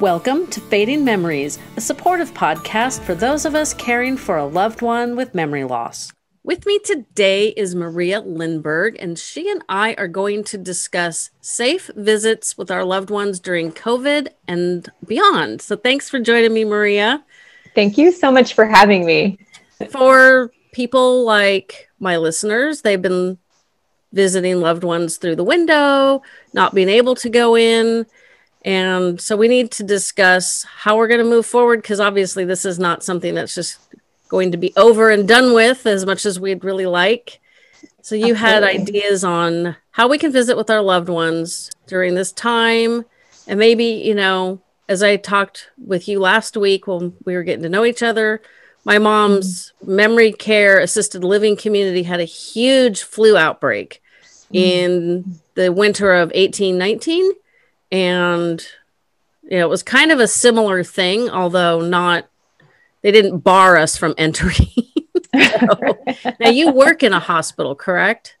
Welcome to Fading Memories, a supportive podcast for those of us caring for a loved one with memory loss. With me today is Maria Lindberg, and she and I are going to discuss safe visits with our loved ones during COVID and beyond. So, thanks for joining me, Maria. Thank you so much for having me. For people like my listeners, they've been visiting loved ones through the window, not being able to go in. And so we need to discuss how we're going to move forward because obviously this is not something that's just going to be over and done with as much as we'd really like. So you Absolutely. had ideas on how we can visit with our loved ones during this time and maybe, you know, as I talked with you last week when we were getting to know each other, my mom's mm-hmm. memory care assisted living community had a huge flu outbreak mm-hmm. in the winter of 1819 and you know, it was kind of a similar thing, although not. They didn't bar us from entering. so, now you work in a hospital, correct?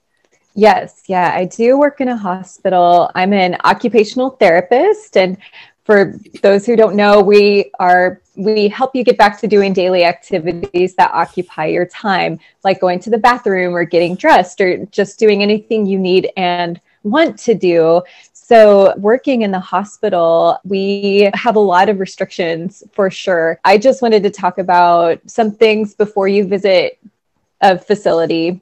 Yes, yeah, I do work in a hospital. I'm an occupational therapist, and for those who don't know, we are we help you get back to doing daily activities that occupy your time, like going to the bathroom or getting dressed or just doing anything you need and want to do so, working in the hospital, we have a lot of restrictions for sure. I just wanted to talk about some things before you visit a facility.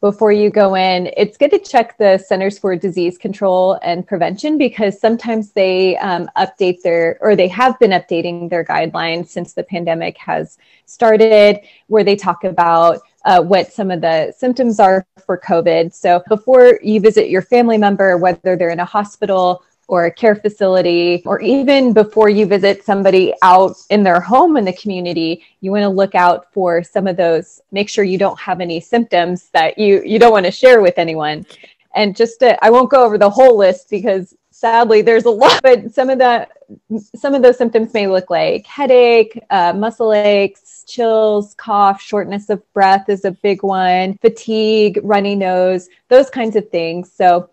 Before you go in, it's good to check the Centers for Disease Control and Prevention because sometimes they um, update their, or they have been updating their guidelines since the pandemic has started, where they talk about uh, what some of the symptoms are for COVID. So before you visit your family member, whether they're in a hospital or a care facility, or even before you visit somebody out in their home in the community, you want to look out for some of those. Make sure you don't have any symptoms that you you don't want to share with anyone. And just to, I won't go over the whole list because sadly there's a lot, but some of the some of those symptoms may look like headache, uh, muscle aches, chills, cough, shortness of breath is a big one, fatigue, runny nose, those kinds of things. So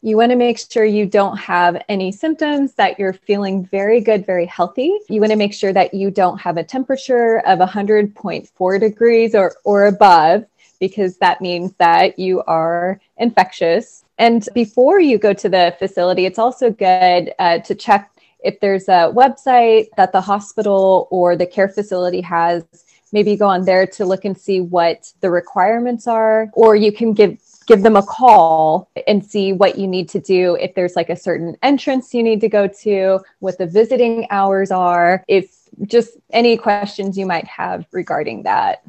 you want to make sure you don't have any symptoms, that you're feeling very good, very healthy. You want to make sure that you don't have a temperature of 100.4 degrees or, or above, because that means that you are infectious. And before you go to the facility, it's also good uh, to check if there's a website that the hospital or the care facility has, maybe go on there to look and see what the requirements are, or you can give give them a call and see what you need to do. If there's like a certain entrance you need to go to what the visiting hours are if just any questions you might have regarding that.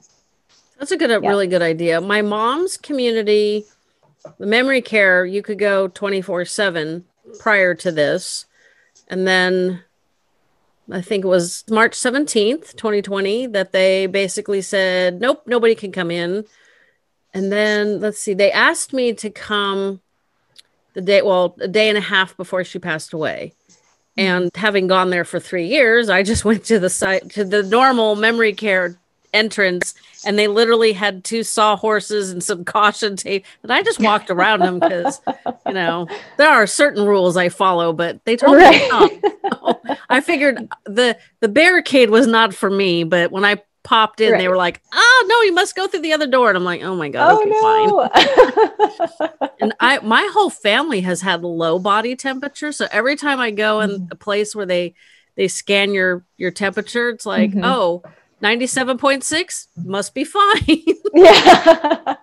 That's a good a yeah. really good idea. My mom's community the memory care you could go 24 7 prior to this and then I think it was March 17th, 2020, that they basically said, nope, nobody can come in. And then let's see, they asked me to come the day, well, a day and a half before she passed away. And having gone there for three years, I just went to the site to the normal memory care entrance and they literally had two sawhorses and some caution tape and i just walked around them because you know there are certain rules i follow but they told right. me. So i figured the the barricade was not for me but when i popped in right. they were like oh no you must go through the other door and i'm like oh my god oh, okay no. fine and i my whole family has had low body temperature so every time i go in mm. a place where they they scan your your temperature it's like mm-hmm. oh 97.6 must be fine. yeah.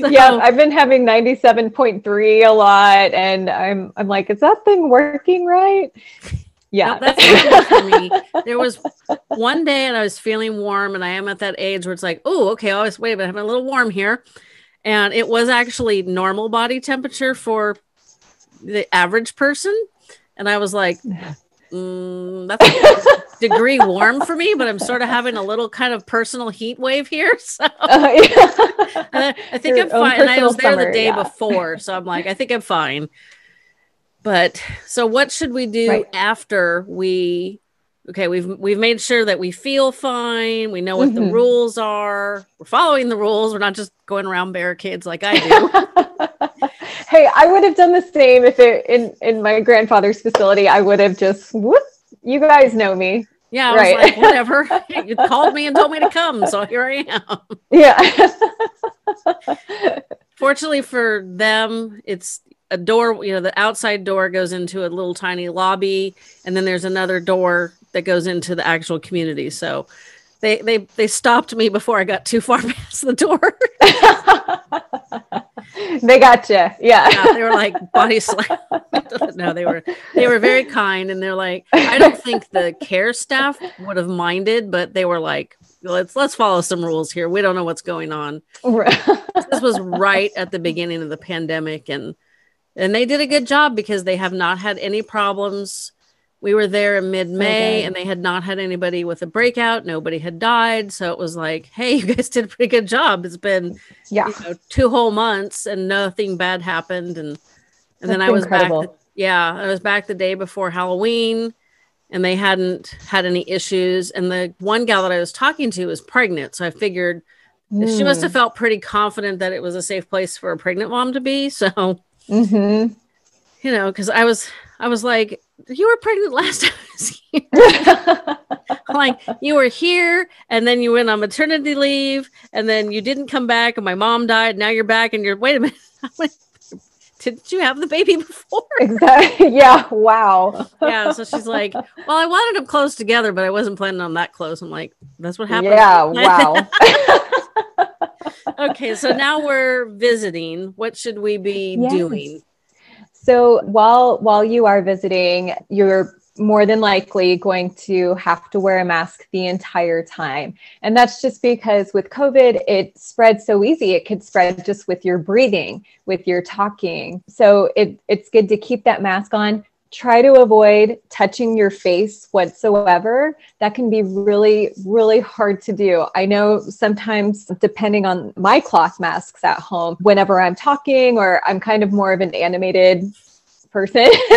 so, yeah, I've been having 97.3 a lot and I'm I'm like, is that thing working right? Yeah. No, that's for me. There was one day and I was feeling warm and I am at that age where it's like, oh, okay, I was wait, but I'm a little warm here. And it was actually normal body temperature for the average person. And I was like, mm, that's degree warm for me, but I'm sort of having a little kind of personal heat wave here. So uh, yeah. I, I, think Your I'm fine. And I was there summer, the day yeah. before, so I'm like, I think I'm fine. But so what should we do right. after we okay, we've we've made sure that we feel fine, we know what mm-hmm. the rules are, we're following the rules, we're not just going around barricades like I do. hey, I would have done the same if it in in my grandfather's facility. I would have just whoop You guys know me. Yeah, I right. was like, whatever. you called me and told me to come, so here I am. Yeah. Fortunately for them, it's a door, you know, the outside door goes into a little tiny lobby, and then there's another door that goes into the actual community. So they they they stopped me before I got too far past the door. they got you. Yeah. yeah. They were like body slam. no, they were they were very kind and they're like, I don't think the care staff would have minded, but they were like, let's let's follow some rules here. We don't know what's going on. this was right at the beginning of the pandemic and and they did a good job because they have not had any problems we were there in mid-May okay. and they had not had anybody with a breakout. Nobody had died. So it was like, hey, you guys did a pretty good job. It's been yeah you know, two whole months and nothing bad happened. And and That's then I was incredible. back. The, yeah, I was back the day before Halloween and they hadn't had any issues. And the one gal that I was talking to was pregnant. So I figured mm. she must have hmm. felt pretty confident that it was a safe place for a pregnant mom to be. So mm-hmm. you know, because I was I was like, you were pregnant last time like you were here and then you went on maternity leave and then you didn't come back and my mom died. Now you're back and you're wait a minute. did you have the baby before? Exactly. Yeah. Wow. yeah. So she's like, well, I wanted them close together, but I wasn't planning on that close. I'm like, that's what happened. Yeah. Wow. okay. So now we're visiting. What should we be yes. doing? So while while you are visiting, you're more than likely going to have to wear a mask the entire time. And that's just because with COVID, it spreads so easy. It could spread just with your breathing, with your talking. So it, it's good to keep that mask on. Try to avoid touching your face whatsoever. That can be really, really hard to do. I know sometimes, depending on my cloth masks at home, whenever I'm talking or I'm kind of more of an animated person,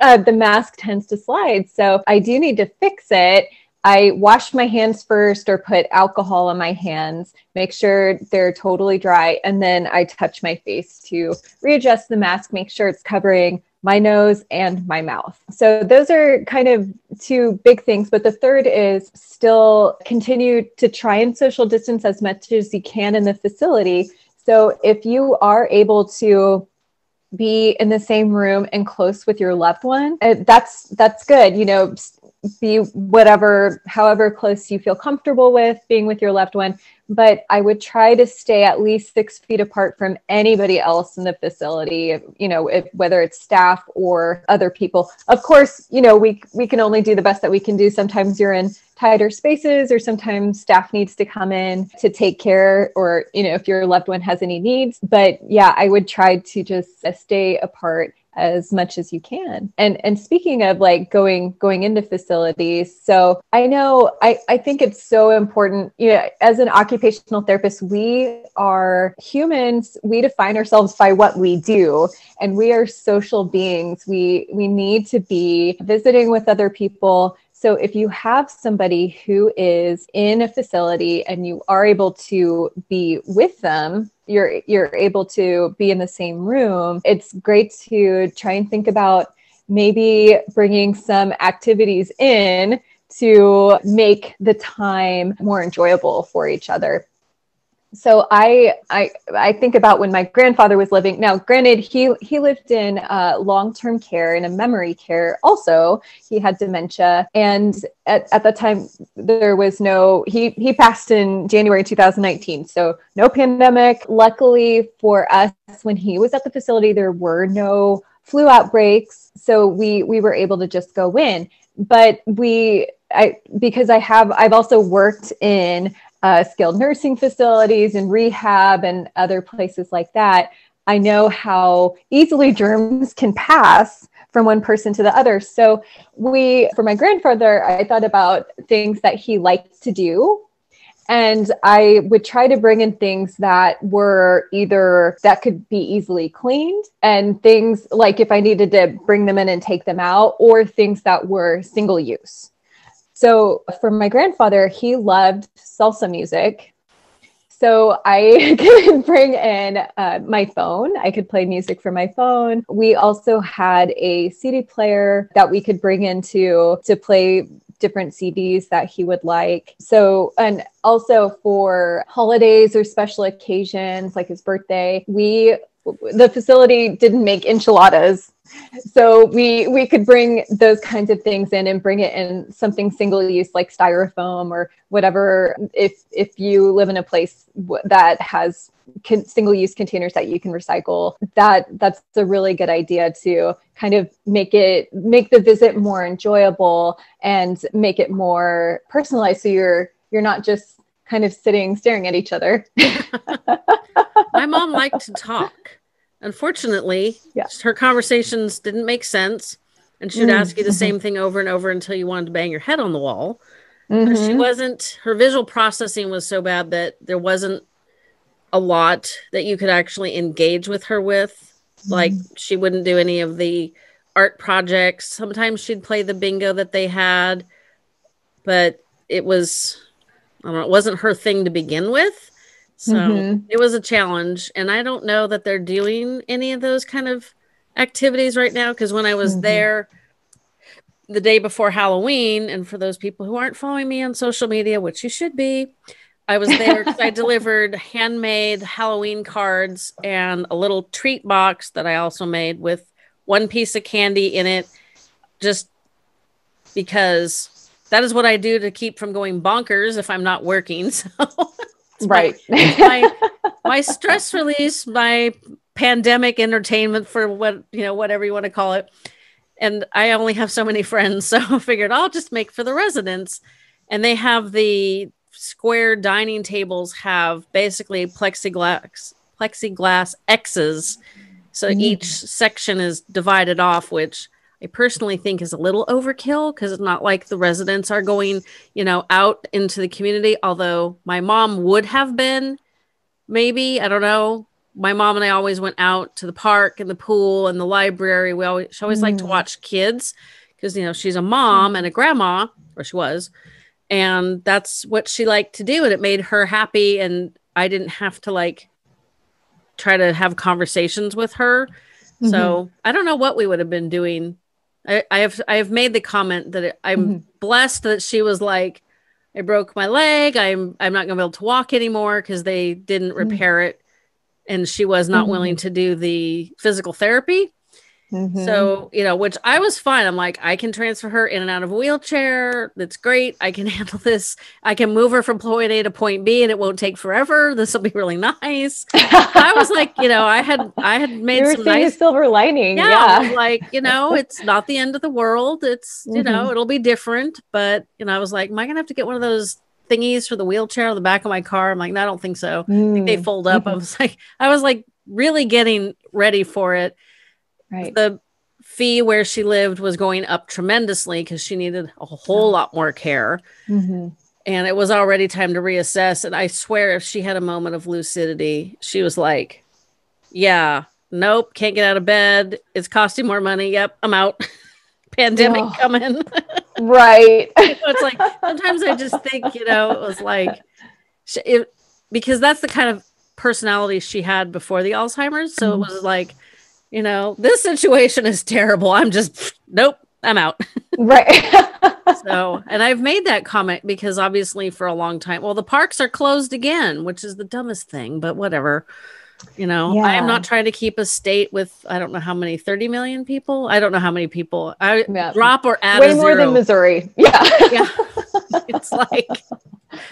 uh, the mask tends to slide. So I do need to fix it. I wash my hands first or put alcohol on my hands, make sure they're totally dry, and then I touch my face to readjust the mask, make sure it's covering my nose and my mouth. So those are kind of two big things. But the third is still continue to try and social distance as much as you can in the facility. So if you are able to be in the same room and close with your loved one uh, that's that's good you know be whatever however close you feel comfortable with being with your loved one. But i would try to stay at least six feet apart from anybody else in the facility you know if, whether it's staff or other people. Of course you know we we can only do the best that we can do. Sometimes you're in tighter spaces or sometimes staff needs to come in to take care or you know if your loved one has any needs but yeah i would try to just stay apart as much as you can. And and speaking of like going going into facilities, so I know I I think it's so important, you know, as an occupational therapist, we are humans, we define ourselves by what we do and we are social beings. We we need to be visiting with other people so if you have somebody who is in a facility and you are able to be with them, you're you're able to be in the same room, it's great to try and think about maybe bringing some activities in to make the time more enjoyable for each other so I, I I think about when my grandfather was living. Now, granted, he he lived in uh, long term care and a memory care. Also, he had dementia, and at, at the time there was no. He he passed in January 2019, so no pandemic. Luckily for us, when he was at the facility, there were no flu outbreaks, so we we were able to just go in. But we I because I have I've also worked in uh, skilled nursing facilities and rehab and other places like that, I know how easily germs can pass from one person to the other. So, we, for my grandfather, I thought about things that he liked to do. And I would try to bring in things that were either that could be easily cleaned and things like if I needed to bring them in and take them out, or things that were single use. So for my grandfather, he loved salsa music. So I could bring in uh, my phone. I could play music from my phone. We also had a CD player that we could bring into to play different CDs that he would like. So, and also for holidays or special occasions like his birthday, we the facility didn't make enchiladas. So we we could bring those kinds of things in and bring it in something single use like styrofoam or whatever. If if you live in a place that has con- single use containers that you can recycle that that's a really good idea to kind of make it make the visit more enjoyable and make it more personalized. So you're you're not just kind of sitting staring at each other my mom liked to talk Unfortunately, yeah. her conversations didn't make sense. And she'd mm-hmm. ask you the mm-hmm. same thing over and over until you wanted to bang your head on the wall. Mm-hmm. She wasn't, her visual processing was so bad that there wasn't a lot that you could actually engage with her with. Like, mm-hmm. she wouldn't do any of the art projects. Sometimes she'd play the bingo that they had, but it was, I don't know, it wasn't her thing to begin with. So mm-hmm. it was a challenge. And I don't know that they're doing any of those kind of activities right now. Because when I was mm-hmm. there the day before Halloween, and for those people who aren't following me on social media, which you should be, I was there because I delivered handmade Halloween cards and a little treat box that I also made with one piece of candy in it, just because that is what I do to keep from going bonkers if I'm not working. So right. My, my, my stress release, my pandemic entertainment for what, you know, whatever you want to call it. And I only have so many friends. So I figured I'll just make for the residents. And they have the square dining tables have basically plexiglass plexiglass X's. So mm. each section is divided off, which I personally think is a little overkill because it's not like the residents are going, you know, out into the community. Although my mom would have been, maybe I don't know. My mom and I always went out to the park and the pool and the library. We always she always mm. liked to mm. watch kids because you know she's a mom and a grandma, or she was, and that's what she liked to do, and it made her happy. And I didn't have to like try to have conversations with her. Mm-hmm. So I don't know what we would have been doing I, I have I have made the comment that it, I'm mm-hmm. blessed that she was like, I broke my leg. I'm I'm not gonna be able to walk anymore because they didn't mm-hmm. repair it, and she was not mm-hmm. willing to do the physical therapy. Mm-hmm. So, you know, which I was fine. I'm like, I can transfer her in and out of a wheelchair. That's great. I can handle this. I can move her from point A to point B and it won't take forever. This will be really nice. I was like, you know, I had I had made some nice silver lining. Yeah. yeah. Like, you know, it's not the end of the world. It's, you mm-hmm. know, it'll be different. But, you know, I was like, am I gonna have to get one of those thingies for the wheelchair on the back of my car? I'm like, no, I don't think so. Mm. I think they mm. fold up. Mm-hmm. I was like, I was like really getting ready for it Right. The fee where she lived was going up tremendously because she needed a whole lot more care. Mm-hmm. And it was already time to reassess. And I swear, if she had a moment of lucidity, she was like, Yeah, nope, can't get out of bed. It's costing more money. Yep, I'm out. Pandemic oh. coming. right. you know, it's like sometimes I just think, you know, it was like, it, because that's the kind of personality she had before the Alzheimer's. So mm-hmm. it was like, you know, this situation is terrible. I'm just, nope, I'm out. right. so, and I've made that comment because obviously for a long time, well, the parks are closed again, which is the dumbest thing, but whatever. You know, yeah. I am not trying to keep a state with I don't know how many 30 million people. I don't know how many people. I yeah. drop or add way more than Missouri. Yeah. yeah. It's like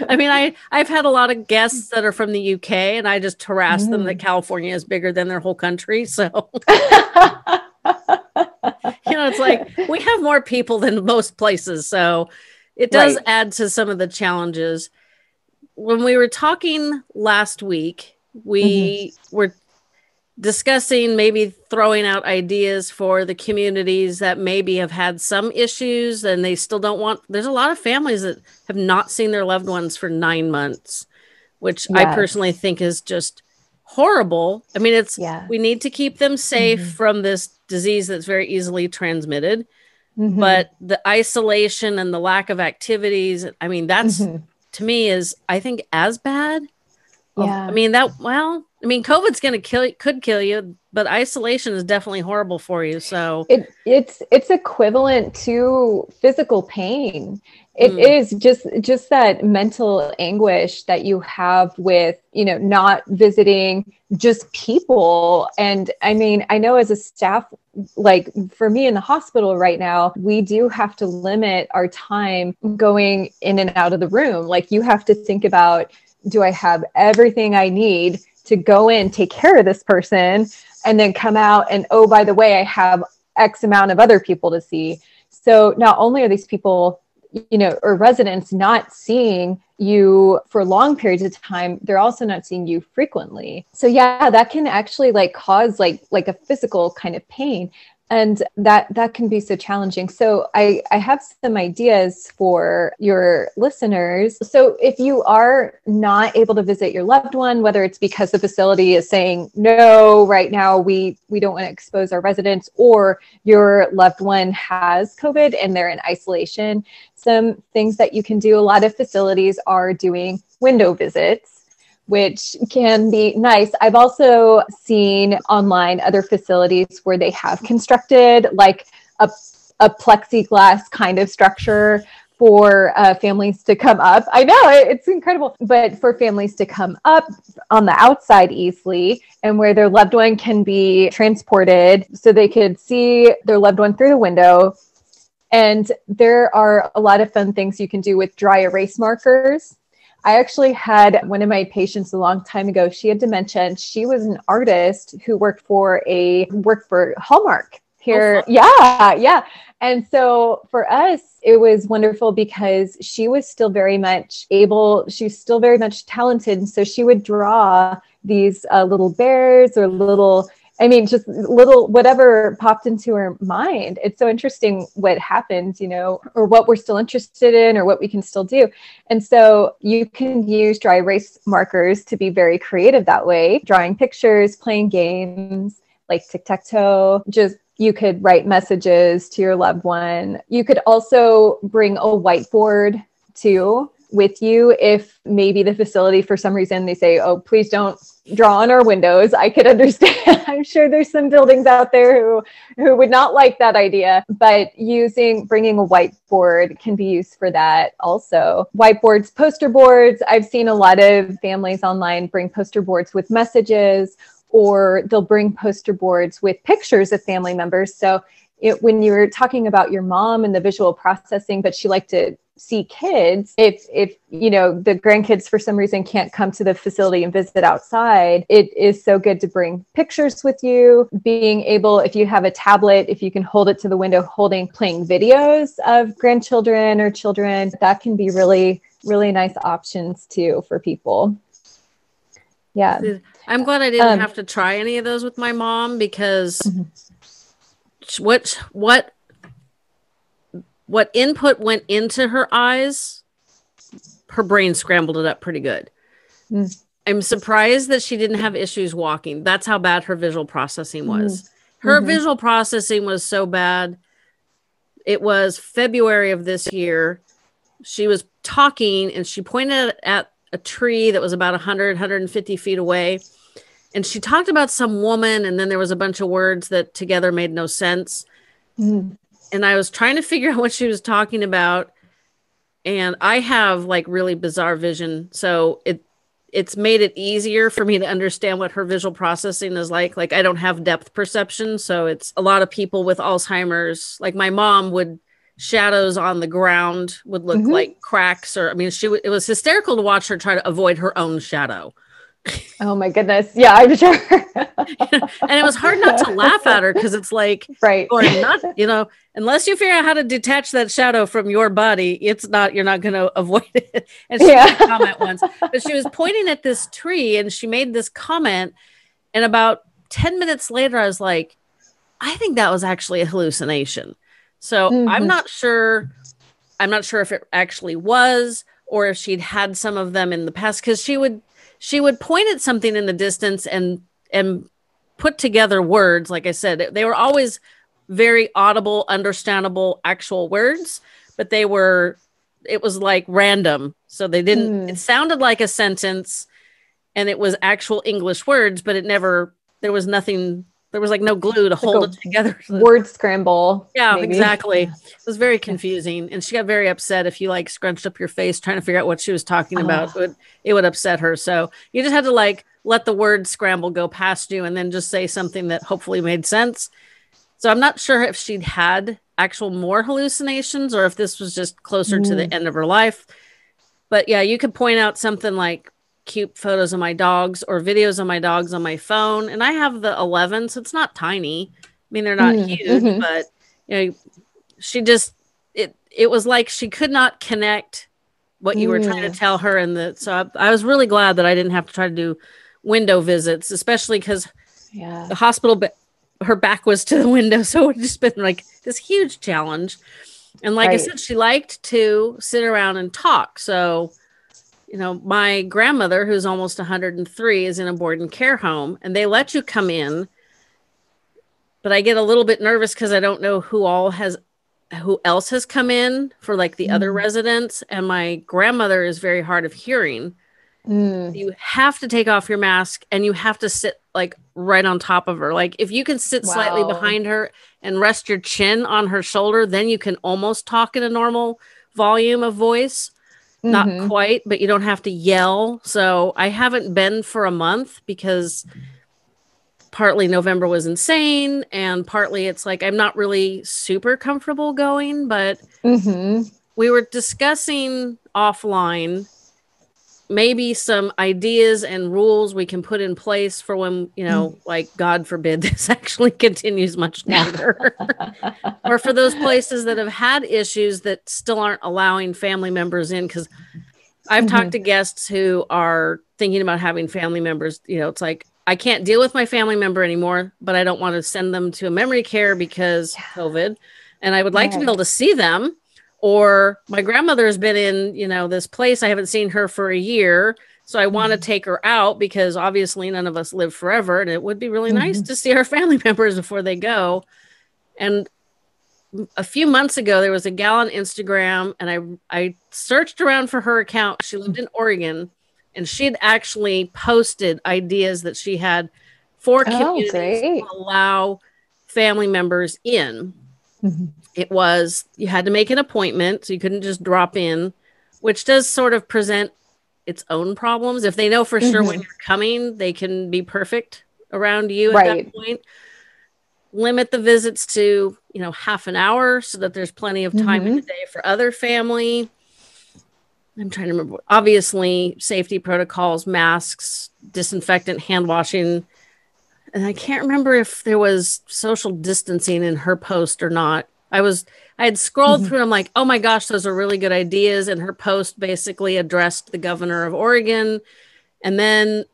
I mean, I I've had a lot of guests that are from the UK, and I just harass mm. them that mm. California is bigger than their whole country. So, you know, it's like we have more people than most places, so it does right. add to some of the challenges. When we were talking last week, we mm-hmm. were discussing maybe throwing out ideas for the communities that maybe have had some issues and they still don't want there's a lot of families that have not seen their loved ones for 9 months which yes. I personally think is just horrible. I mean it's yeah. we need to keep them safe mm-hmm. from this disease that's very easily transmitted. Mm-hmm. But the isolation and the lack of activities, I mean that's mm-hmm. to me is I think as bad yeah. I mean that well, I mean COVID's going to kill could kill you, but isolation is definitely horrible for you. So it it's it's equivalent to physical pain. It mm. is just just that mental anguish that you have with, you know, not visiting just people. And I mean, I know as a staff like for me in the hospital right now, we do have to limit our time going in and out of the room. Like you have to think about do I have everything I need to go in, take care of this person, and then come out and, oh, by the way, I have X amount of other people to see. So not only are these people, you know, or residents not seeing you for long periods of time they're also not seeing you frequently so yeah that can actually like cause like like a physical kind of pain and that that can be so challenging. So i i have some ideas for your listeners. So if you are not able to visit your loved one whether it's because the facility is saying no right now we we don't want to expose our residents or your loved one has covid and they're in isolation some things that you can do. A lot of facilities are doing window visits which can be nice. I've also seen online other facilities where they have constructed like a, a plexiglass kind of structure for uh, families to come up. I know it's incredible, but for families to come up on the outside easily and where their loved one can be transported so they could see their loved one through the window. And there are a lot of fun things you can do with dry erase markers I actually had one of my patients a long time ago. She had dementia and she was an artist who worked for a worked for Hallmark here. Oh, yeah, yeah. And so for us, it was wonderful because she was still very much able, she's still very much talented. And so she would draw these uh, little bears or little I mean, just little whatever popped into her mind. It's so interesting what happens, you know, or what we're still interested in or what we can still do. And so you can use dry erase markers to be very creative that way, drawing pictures, playing games like tic tac toe, just you could write messages to your loved one. You could also bring a whiteboard too with you if maybe the facility for some reason they say oh please don't draw on our windows. I could understand. I'm sure there's some buildings out there who who would not like that idea but using bringing a whiteboard can be used for that also. Whiteboards poster boards. I've seen a lot of families online bring poster boards with messages or they'll bring poster boards with pictures of family members. So it, when you were talking about your mom and the visual processing but she liked to see kids if if you know the grandkids for some reason can't come to the facility and visit outside it is so good to bring pictures with you. Being able if you have a tablet if you can hold it to the window holding playing videos of grandchildren or children that can be really really nice options too for people. Yeah. I'm glad i didn't um, have to try any of those with my mom because mm-hmm. What what what input went into her eyes, her brain scrambled it up pretty good. Mm. I'm surprised that she didn't have issues walking. That's how bad her visual processing was. Mm. Her mm-hmm. visual processing was so bad. It was February of this year. She was talking and she pointed at a tree that was about 100, 150 feet away. And she talked about some woman, and then there was a bunch of words that together made no sense. Mm and I was trying to figure out what she was talking about. And I have like really bizarre vision. So it it's made it easier for me to understand what her visual processing is like. Like I don't have depth perception. So it's a lot of people with Alzheimer's. Like my mom would shadows on the ground would look mm-hmm. like cracks or I mean she it was hysterical to watch her try to avoid her own shadow. Oh my goodness. Yeah, I'm sure. and it was hard not to laugh at her because it's like, right. Or not, you know, unless you figure out how to detach that shadow from your body, it's not, you're not going to avoid it. And she yeah. made a comment once, but she was pointing at this tree and she made this comment. And about 10 minutes later, I was like, I think that was actually a hallucination. So mm-hmm. I'm not sure. I'm not sure if it actually was or if she'd had some of them in the past because she would she would point at something in the distance and and put together words like i said they were always very audible understandable actual words but they were it was like random so they didn't mm. it sounded like a sentence and it was actual English words, but it never there was nothing there was like no glue to hold it together. Word scramble. Yeah, maybe. exactly. It was very confusing. And she got very upset if you like scrunched up your face trying to figure out what she was talking about. It would, it would upset her. So you just had to like let the word scramble go past you and then just say something that hopefully made sense. So I'm not sure if she'd had actual more hallucinations or if this was just closer mm. to the mm. end of her life. But yeah, you could point out something like cute photos of my dogs or videos of my dogs on my phone. And I have the 11, so it's not tiny. I mean, they're not mm, huge, mm-hmm. but you know, she just it it was like she could not connect what you were trying to mm. tell her. And the so I, I, was really glad that I didn't have to try to do window visits, especially because yeah. the hospital, her back was to the window, so it just been like this huge challenge. And like right. I said, she liked to sit around and talk. So you know, my grandmother, who's almost 103, is in a board and care home, and they let you come in. But I get a little bit nervous because I don't know who all has, who else has come in for like the mm. other residents. And my grandmother is very hard of hearing. Mm. You have to take off your mask and you have to sit like right on top of her. Like if you can sit wow. slightly behind her and rest your chin on her shoulder, then you can almost talk in a normal volume of voice not mm-hmm. quite, but you don't have to yell. So I haven't been for a month because partly November was insane, and partly it's like I'm not really super comfortable going. But mm-hmm. we were discussing offline maybe some ideas and rules we can put in place for when you know mm. like god forbid this actually continues much longer or for those places that have had issues that still aren't allowing family members in because i've mm-hmm. talked to guests who are thinking about having family members you know it's like i can't deal with my family member anymore but i don't want to send them to a memory care because yeah. covid and i would like to be able to see them or my grandmother has been in you know this place. I haven't seen her for a year. So i want to mm-hmm. take her out because obviously none of us live forever and it would be really mm-hmm. nice to see our family members before they go. And a few months ago there was a gal on instagram and i i searched around for her account. She lived in oregon and she had actually posted ideas that she had for oh, to allow family members in. Mm-hmm it was you had to make an appointment so you couldn't just drop in which does sort of present its own problems if they know for sure mm-hmm. when you're coming they can be perfect around you at right. that point limit the visits to you know half an hour so that there's plenty of time mm-hmm. in the day for other family i'm trying to remember obviously safety protocols masks disinfectant hand washing and i can't remember if there was social distancing in her post or not I was I had scrolled mm-hmm. through and I'm like, oh my gosh, those are really good ideas. And her post basically addressed the governor of Oregon. And then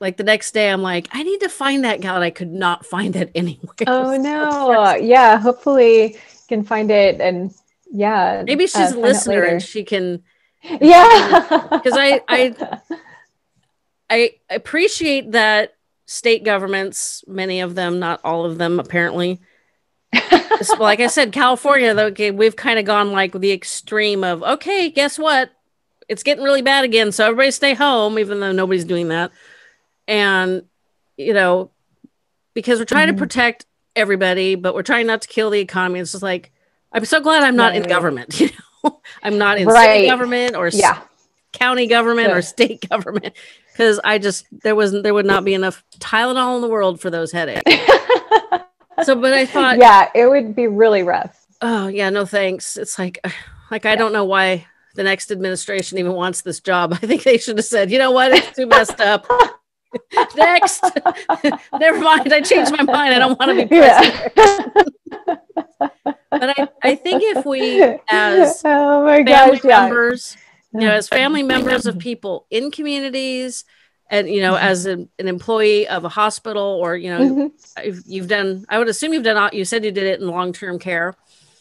like the next day, I'm like, I need to find that gal. And I could not find it anywhere. Oh no. yeah. Hopefully you can find it and yeah. Maybe she's uh, a listener and she can Yeah. Because I I I appreciate that state governments, many of them, not all of them apparently, like I said, California, though, okay, we've kind of gone like the extreme of, okay, guess what? It's getting really bad again. So everybody stay home, even though nobody's doing that. And, you know, because we're trying mm-hmm. to protect everybody, but we're trying not to kill the economy. It's just like, I'm so glad I'm not right. in government. You know, I'm not in right. city government or yeah. county government or state government because I just there wasn't there would not be enough Tylenol in the world for those headaches. so but i thought yeah it would be really rough. Oh yeah no thanks. It's like uh, like i don't know why the next administration even wants this job. I think they should have said you know what? It's too messed up. Next. Never mind. I changed my mind. I don't want to be president. Yeah. but I, I think if we as oh my family gosh, members yeah. you know as family members of people in communities and you know mm-hmm. as an, an, employee of a hospital or you know mm-hmm. you've done i would assume you've done you said you did it in long-term care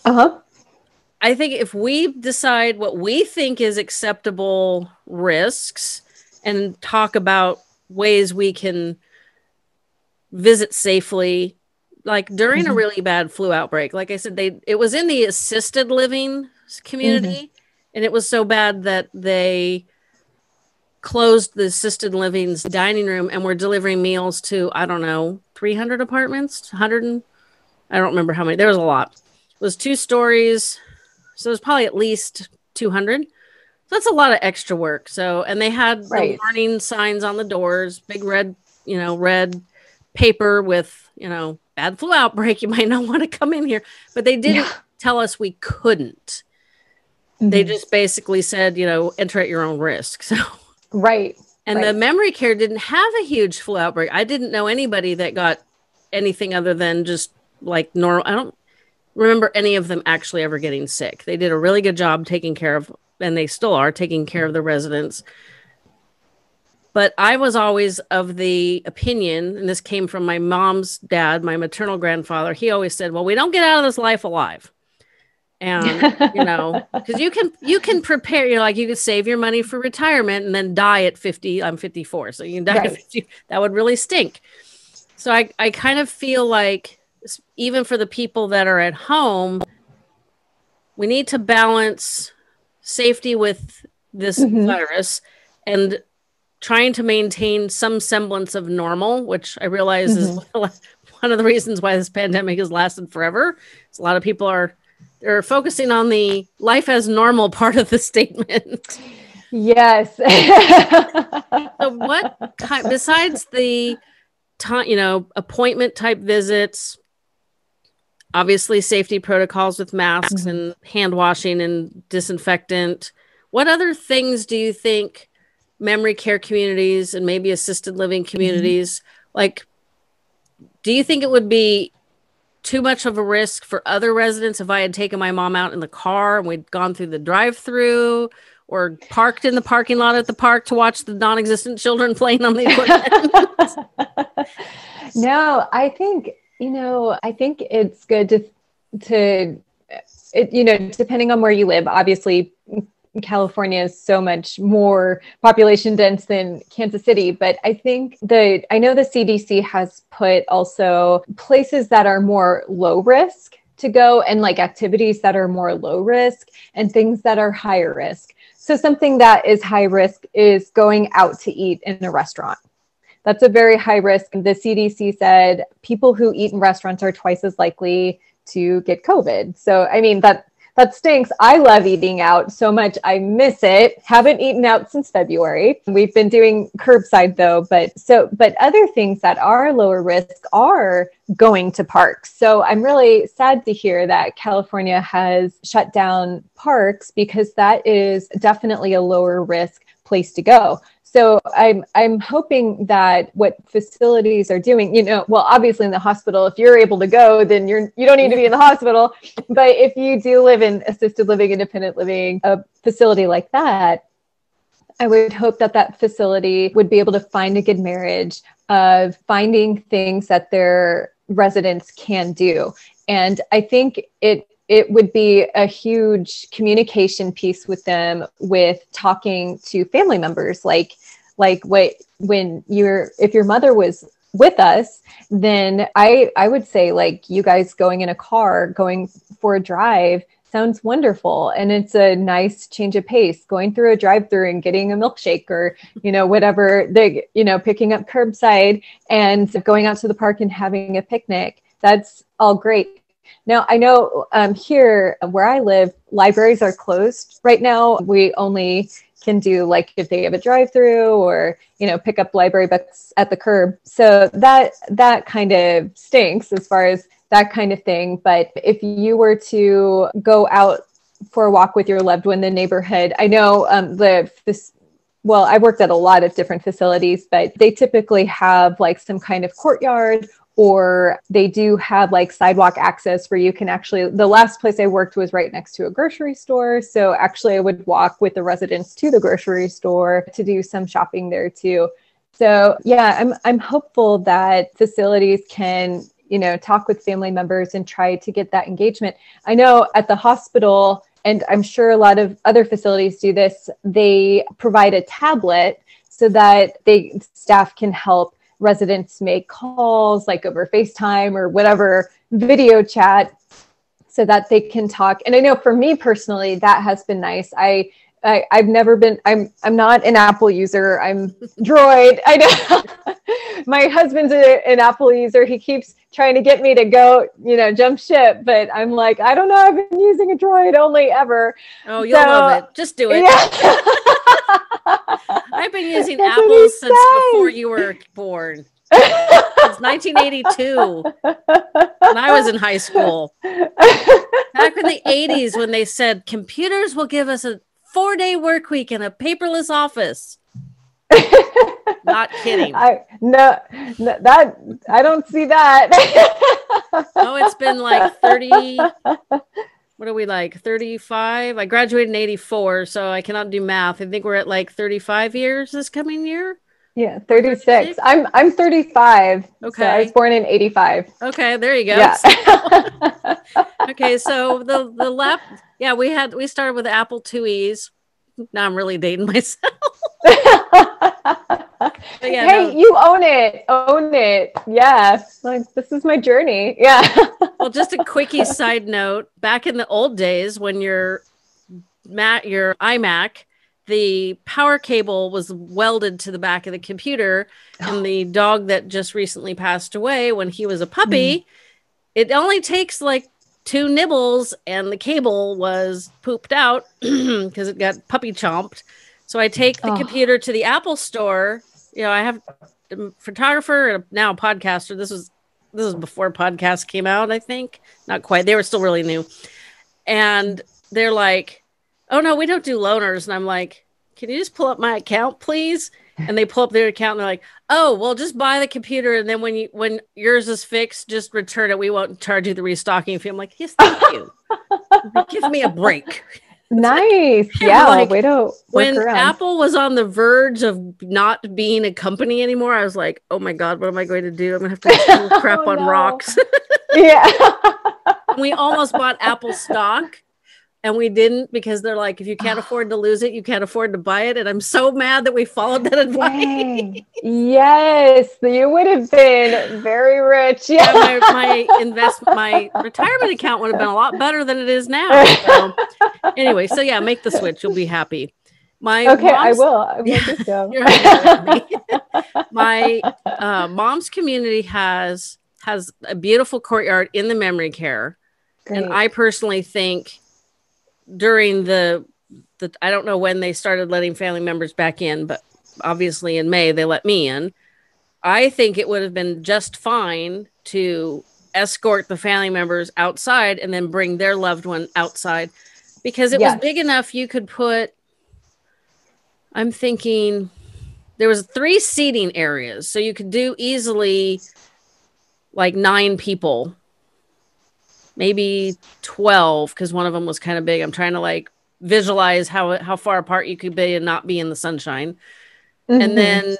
uh-huh i think if we decide what we think is acceptable risks and talk about ways we can visit safely like during mm-hmm. a really bad flu outbreak like i said they it was in the assisted living community mm-hmm. and it was so bad that they closed the assisted living's dining room and we're delivering meals to I don't know 300 apartments, 100 and I don't remember how many. There was a lot. It was two stories, so it was probably at least 200. So that's a lot of extra work. So and they had right. the warning signs on the doors, big red, you know, red paper with you know bad flu outbreak. You might not want to come in here, but they didn't yeah. tell us we couldn't. Mm-hmm. They just basically said, you know, enter at your own risk. So Right. And right. the memory care didn't have a huge flu outbreak. I didn't know anybody that got anything other than just like normal. I don't remember any of them actually ever getting sick. They did a really good job taking care of, and they still are taking care of the residents. But I was always of the opinion, and this came from my mom's dad, my maternal grandfather. He always said, Well, we don't get out of this life alive and you know because you can you can prepare you know like you could save your money for retirement and then die at 50 i'm 54 so you can die right. at 50 that would really stink so i i kind of feel like even for the people that are at home we need to balance safety with this mm-hmm. virus and trying to maintain some semblance of normal which i realize mm-hmm. is one of the reasons why this pandemic has lasted forever a lot of people are they're focusing on the life as normal part of the statement. Yes. so what kind besides the time, you know, appointment type visits, obviously safety protocols with masks mm-hmm. and hand washing and disinfectant. What other things do you think memory care communities and maybe assisted living communities mm-hmm. like do you think it would be too much of a risk for other residents if I had taken my mom out in the car and we'd gone through the drive through or parked in the parking lot at the park to watch the non existent children playing on the equipment. no, I think, you know, I think it's good to, to, it, you know, depending on where you live, obviously California is so much more population dense than Kansas City, but I think the I know the CDC has put also places that are more low risk to go and like activities that are more low risk and things that are higher risk. So something that is high risk is going out to eat in a restaurant. That's a very high risk. The CDC said people who eat in restaurants are twice as likely to get COVID. So I mean that that stinks. I love eating out so much. I miss it. Haven't eaten out since February. We've been doing curbside though, but so, but other things that are lower risk are going to parks. So I'm really sad to hear that California has shut down parks because that is definitely a lower risk place to go so i'm i'm hoping that what facilities are doing you know well obviously in the hospital if you're able to go then you're you don't need to be in the hospital but if you do live in assisted living independent living a facility like that I would hope that that facility would be able to find a good marriage of finding things that their residents can do. And I think it it would be a huge communication piece with them with talking to family members. Like like what when you're if your mother was with us then i i would say like you guys going in a car going for a drive sounds wonderful. And it's a nice change of pace going through a drive through and getting a milkshake or you know whatever they you know picking up curbside and going out to the park and having a picnic. That's all great now, I know um, here where I live, libraries are closed right now. We only can do like if they have a drive-through or you know pick up library books at the curb. So that that kind of stinks as far as that kind of thing. But if you were to go out for a walk with your loved one in the neighborhood, I know um, the this well, I worked at a lot of different facilities, but they typically have like some kind of courtyard or they do have like sidewalk access where you can actually the last place i worked was right next to a grocery store. So actually i would walk with the residents to the grocery store to do some shopping there too. So yeah i'm i'm hopeful that facilities can you know talk with family members and try to get that engagement. I know at the hospital and i'm sure a lot of other facilities do this they provide a tablet so that they staff can help residents make calls like over FaceTime or whatever video chat so that they can talk. And I know for me personally, that has been nice. I I, I've never been. I'm I'm not an Apple user. I'm Droid. I know. My husband's a, an Apple user. He keeps trying to get me to go, you know, jump ship, but I'm like, I don't know. I've been using a Droid only ever. Oh, you'll so, love it. Just do it. Yeah. I've been using That's Apple since you were born. It's 1982 when I was in high school. Back in the 80s when they said computers will give us a four day work week in a paperless office. Not kidding. I no, no, that I don't see that. oh, it's been like 30 what are we like 35 i graduated in 84 so i cannot do math i think we're at like 35 years this coming year yeah 36 36? i'm i'm 35 okay so i was born in 85 okay there you go yeah. okay so the the lap yeah we had we started with apple IIe's now i'm really dating myself yeah, hey, no. you own it. Own it. Yeah. Like this is my journey. Yeah. well, just a quickie side note. Back in the old days when your Mac your iMac, the power cable was welded to the back of the computer, and the dog that just recently passed away when he was a puppy, mm. it only takes like two nibbles and the cable was pooped out because it got puppy chomped. So I take the oh. computer to the Apple store you know, I have a photographer and now a podcaster. This was this was before podcasts came out, I think. Not quite. They were still really new. And they're like, "Oh no, we don't do loaners." And I'm like, "Can you just pull up my account, please?" And they pull up their account and they're like, "Oh, well, just buy the computer and then when you when yours is fixed, just return it. We won't charge you the restocking fee." I'm like, "Yes, thank you. Give me a break." Nice. Yeah. like, way to when around. Apple was on the verge of not being a company anymore, I was like, oh my God, what am I going to do? I'm gonna have to crap oh, on no. rocks. yeah. we almost bought Apple stock and we didn't because they're like, if you can't afford to lose it, you can't afford to buy it. And I'm so mad that we followed that advice. yes, you would have been very rich. Yeah, yeah my, my invest, my retirement account would have been a lot better than it is now. So, anyway, so yeah, make the switch. You'll be happy. My okay, I will. I will yeah, my uh, mom's community has has a beautiful courtyard in the memory care, Great. and I personally think during the the I don't know when they started letting family members back in, but obviously in May they let me in. I think it would have been just fine to escort the family members outside and then bring their loved one outside because it yes. was big enough you could put I'm thinking there was three seating areas so you could do easily like nine people maybe 12 because one of them was kind of big. I'm trying to like visualize how how far apart you could be and not be in the sunshine. Mm-hmm. And then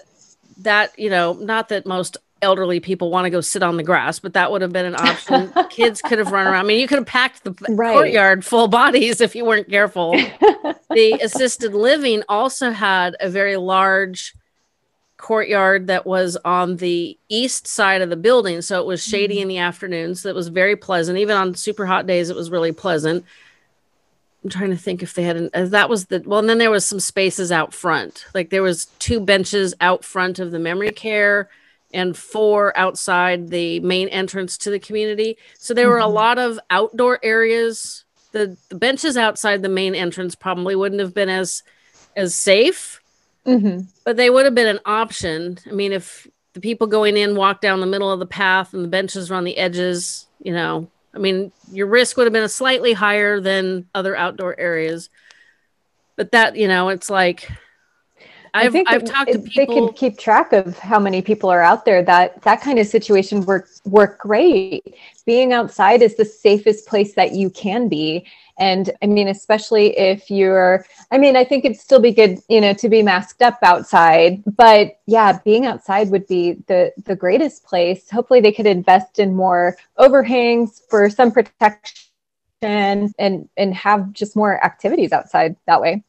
that, you know, not that most elderly people want to go sit on the grass, but that would have been an option. Kids could have run around. I mean, you could have packed the right. courtyard full bodies if you weren't careful. the assisted living also had a very large courtyard that was on the east side of the building. So it was shady mm-hmm. in the afternoons. So it was very pleasant. Even on super hot days, it was really pleasant. I'm trying to think if they had an, uh, that was the well, and then there was some spaces out front. Like there was two benches out front of the memory care and four outside the main entrance to the community. So there mm-hmm. were a mm-hmm. lot of outdoor areas. The the benches outside the main entrance probably wouldn't have been as as safe Mm-hmm. But they would have been an option. I mean, if the people going in walk down the middle of the path and the benches are on the edges, you know, I mean, your risk would have been a slightly higher than other outdoor areas. But that, you know, it's like I've, I think I've talked to people. They could keep track of how many people are out there. That that kind of situation work work great. Being outside is the safest place that you can be, and I mean, especially if you're, I mean, I think it'd still be good, you know, to be masked up outside. But yeah, being outside would be the the greatest place. Hopefully, they could invest in more overhangs for some protection and and have just more activities outside that way.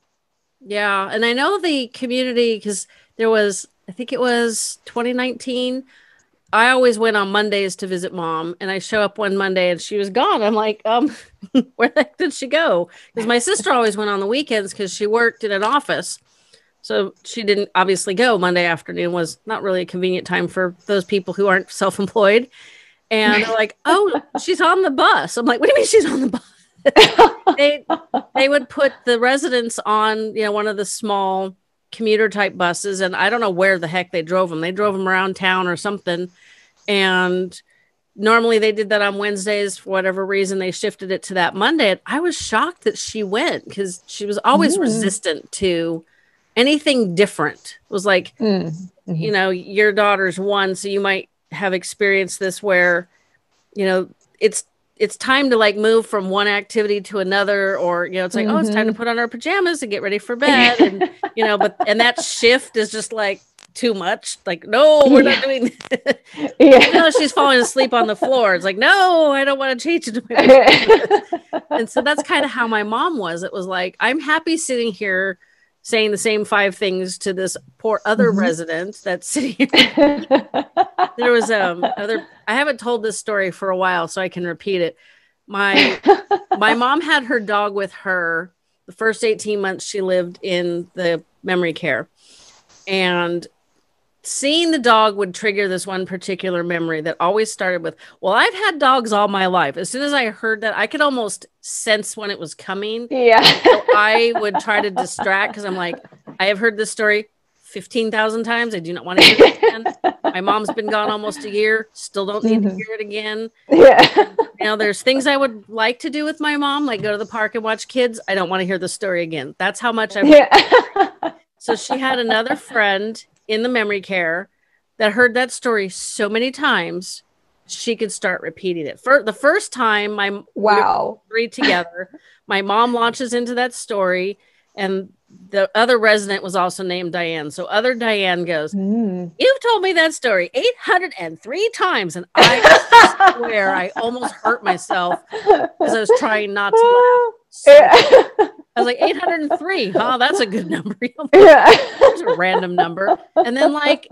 Yeah, and I know the community because there was, I think it was 2019 I always went on Mondays to visit mom, and I show up one Monday and she was gone. I'm like, um, where the heck did she go? Because my sister always went on the weekends because she worked in an office. So she didn't obviously go. Monday afternoon was not really a convenient time for those people who aren't self employed. And they're like, oh, she's on the bus. I'm like, what do you mean she's on the bus? they, they would put the residents on, you know, one of the small commuter type buses. And I don't know where the heck they drove them. They drove them around town or something and normally they did that on Wednesdays for whatever reason they shifted it to that Monday. And I was shocked that she went because she was always mm. resistant to anything different. It was like, mm. mm-hmm. you know, your daughter's one, so you might have experienced this where, you know, it's it's time to like move from one activity to another or you know it's like mm-hmm. oh it's time to mm-hmm. put on our pajamas and get ready for bed and you know but and that shift is just like too much. Like, no, we're yeah. not doing. yeah, no, she's falling asleep on the floor. It's like, no, I don't want to change it. and so that's kind of how my mom was. It was like, I'm happy sitting here saying the same five things to this poor other mm-hmm. resident that's sitting here. there was um other. I haven't told this story for a while, so I can repeat it. My my mom had her dog with her the first 18 months she lived in the memory care and seeing the dog would trigger this one particular memory that always started with, Well, I've had dogs all my life. As soon as I heard that, I could almost sense when it was coming. Yeah. so I would try to distract because I'm like, I have heard this story 15,000 times. I do not want to hear it again. my mom's been gone almost a year, still don't need mm-hmm. to hear it again. Yeah. Now, there's things I would like to do with my mom, like go to the park and watch kids. I don't want to hear the story again. That's how much I've. Yeah. so she had another friend in the memory care that heard that story so many times she could start repeating it. For the first time, my wow three together, my mom launches into that story, and the other resident was also named Diane. So other Diane goes, mm. "You've told me that story eight hundred and three times," and I swear I almost hurt myself because I was trying not to laugh. So I was like, 803. Oh, that's a good number. yeah. It's a random number. And then, like,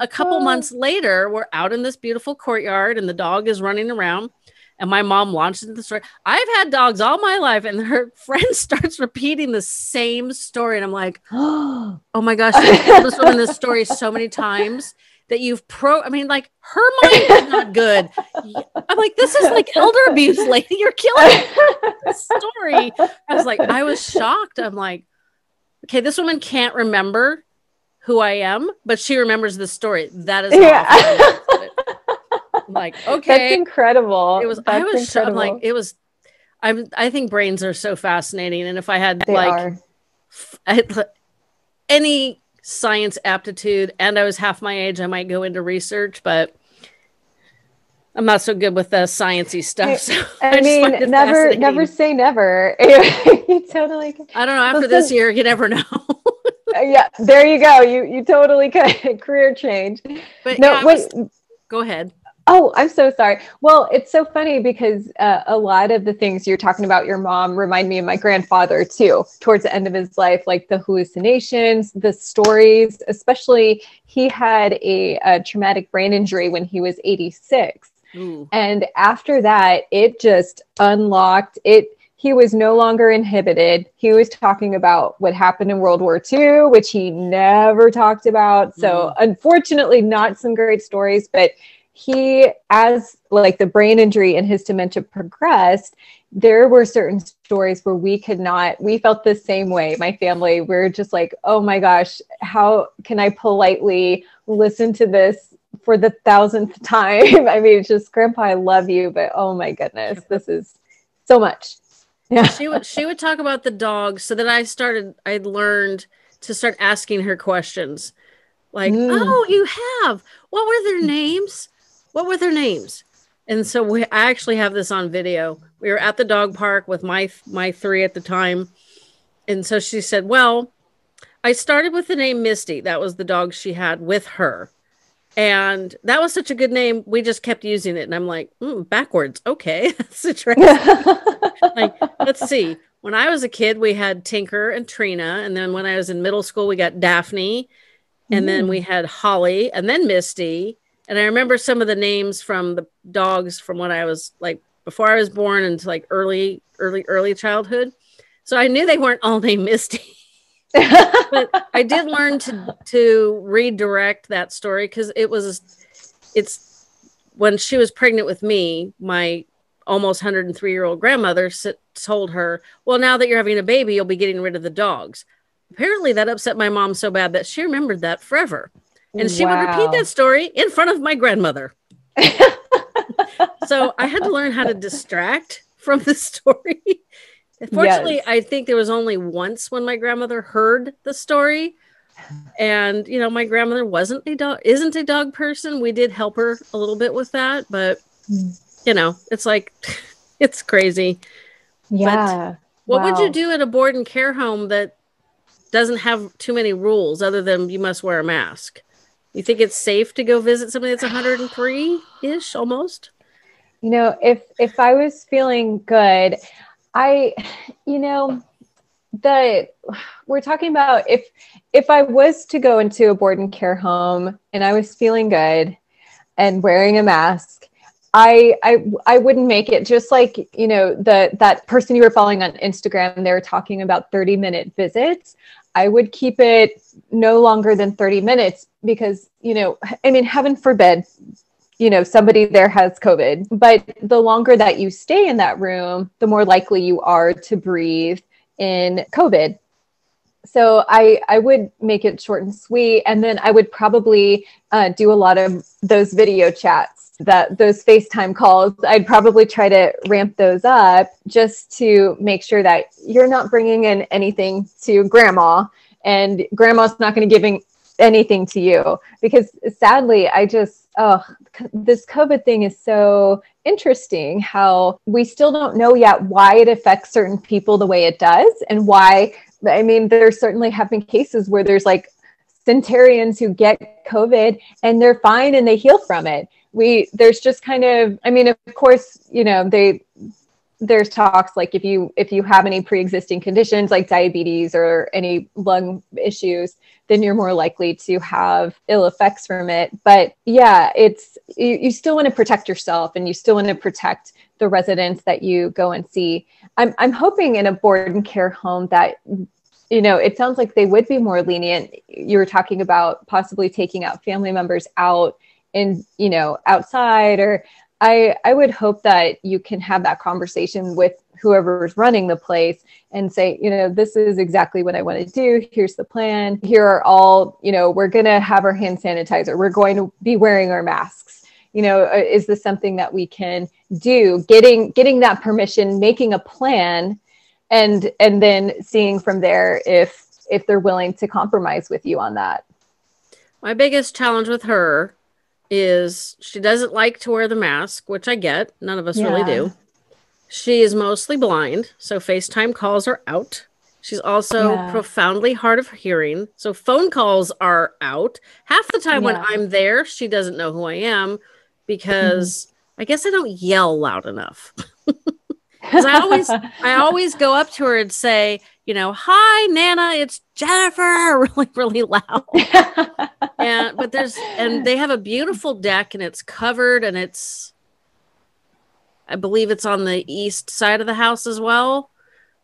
a couple months later, we're out in this beautiful courtyard and the dog is running around. And my mom launches into the story. I've had dogs all my life, and her friend starts repeating the same story. And I'm like, oh my gosh, I've told this woman this story so many times that you've pro I mean, like her mind is not good. I'm like, this is like elder abuse, lady. You're killing the story. I was like, I was shocked. I'm like, okay, this woman can't remember who I am, but she remembers the story. That is yeah. I'm like, okay. That's incredible. It was That's I was incredible. like, it was I'm I think brains are so fascinating. And if I had they like I, any science aptitude and I was half my age, I might go into research, but I'm not so good with the sciencey stuff. So I, I mean, never, never say never. you totally. Can. I don't know. After this year, you never know. Uh, yeah, there you go. You you totally could career change. But no, yeah, wait. Was, go ahead. Oh, I'm so sorry. Well, it's so funny because uh, a lot of the things you're talking about your mom remind me of my grandfather too, towards the end of his life, like the hallucinations, the stories, especially he had a, a traumatic brain injury when he was 86. Ooh. And after that, it just unlocked it. He was no longer inhibited. He was talking about what happened in World War II, which he never talked about. So, mm. unfortunately, not some great stories, but he as like the brain injury and his dementia progressed there were certain stories where we could not we felt the same way my family. We're just like oh my gosh how can i politely listen to this for the thousandth time? I mean it's just grandpa i love you but oh my goodness this is so much. Yeah. She would she would talk about the dog so that i started i learned to start asking her questions. Like mm. oh you have. What were their names what were their names? And so we I actually have this on video. We were at the dog park with my my three at the time. And so she said, "Well, I started with the name Misty. That was the dog she had with her." And that was such a good name. We just kept using it. And I'm like, mm, backwards. Okay. That's interesting. like, let's see. When I was a kid, we had Tinker and Trina. And then when I was in middle school, we got Daphne. And mm. then we had Holly and then Misty And I remember some of the names from the dogs from when I was like before I was born into like early, early, early childhood. So I knew they weren't all named Misty. but I did learn to to redirect that story because it was it's when she was pregnant with me, my almost 103 year old grandmother told her, Well, now that you're having a baby, you'll be getting rid of the dogs. Apparently, that upset my mom so bad that she remembered that forever. And she wow. would repeat that story in front of my grandmother. so I had to learn how to distract from the story. Fortunately, yes. I think there was only once when my grandmother heard the story. And you know, my grandmother wasn't a dog isn't a dog person. We did help her a little bit with that, but mm. you know, it's like it's crazy. Yeah. But what wow. would you do at a board and care home that doesn't have too many rules other than you must wear a mask? You think it's safe to go visit somebody that's 103 ish almost? You know, if if I was feeling good, I, you know, the we're talking about if if I was to go into a board and care home and I was feeling good and wearing a mask, I I I wouldn't make it just like, you know, the that person you were following on Instagram, they were talking about 30 minute visits. I would keep it no longer than 30 minutes because, you know, I mean, heaven forbid, you know, somebody there has COVID. But the longer that you stay in that room, the more likely you are to breathe in COVID. So I, I would make it short and sweet. And then I would probably uh, do a lot of those video chats that those FaceTime calls, I'd probably try to ramp those up just to make sure that you're not bringing in anything to grandma and grandma's not going to giving anything to you because sadly I just oh this COVID thing is so interesting how we still don't know yet why it affects certain people the way it does and why I mean there certainly have been cases where there's like centurions who get COVID and they're fine and they heal from it. We there's just kind of I mean of course you know they there's talks like if you if you have any pre-existing conditions like diabetes or any lung issues then you're more likely to have ill effects from it but yeah it's you, you still want to protect yourself and you still want to protect the residents that you go and see i'm i'm hoping in a board and care home that you know it sounds like they would be more lenient you were talking about possibly taking out family members out in you know outside or I, I would hope that you can have that conversation with whoever's running the place and say, you know, this is exactly what I want to do. Here's the plan. Here are all, you know, we're going to have our hand sanitizer. We're going to be wearing our masks. You know, uh, is this something that we can do? Getting getting that permission, making a plan, and and then seeing from there if if they're willing to compromise with you on that. My biggest challenge with her is she doesn't like to wear the mask, which I get. None of us yeah. really do. She is mostly blind, so FaceTime calls are out. She's also yeah. profoundly hard of hearing, so phone calls are out. Half the time yeah. when I'm there, she doesn't know who I am because mm-hmm. I guess I don't yell loud enough. Because I always, I always go up to her and say, you know, hi Nana, it's Jennifer, really, really loud. and but there's and they have a beautiful deck and it's covered and it's I believe it's on the east side of the house as well.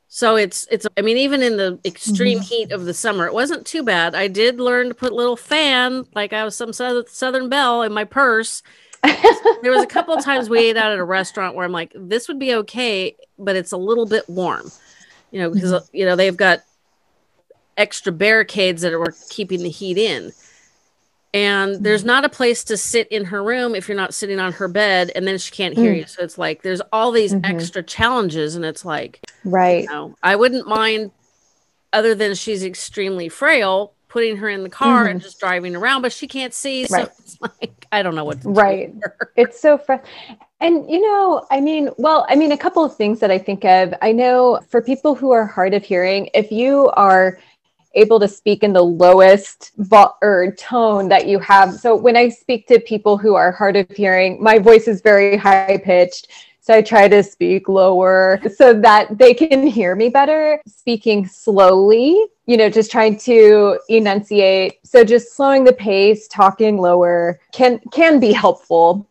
So it's it's I mean even in the extreme mm-hmm. heat of the summer it wasn't too bad. I did learn to put little fan like I was some southern belle in my purse. there was a couple of times we ate out at a restaurant where I'm like this would be okay but it's a little bit warm you know, because mm-hmm. you know they've got extra barricades that are keeping the heat in. And mm-hmm. there's not a place to sit in her room if you're not sitting on her bed, and then she can't hear mm. you. So it's like there's all these mm-hmm. extra challenges, and it's like, right? You know, I wouldn't mind, other than she's extremely frail, putting her in the car and mm-hmm. just driving around, but she can't see. So right. it's like I don't know what. right. It's so fr- and, you know, I mean, well, I mean, a couple of things that I think of. I know for people who are hard of hearing, if you are able to speak in the lowest vo- or tone that you have. So when I speak to people who are hard of hearing, my voice is very high pitched. So I try to speak lower so that they can hear me better, speaking slowly, you know, just trying to enunciate. So just slowing the pace, talking lower can can be helpful.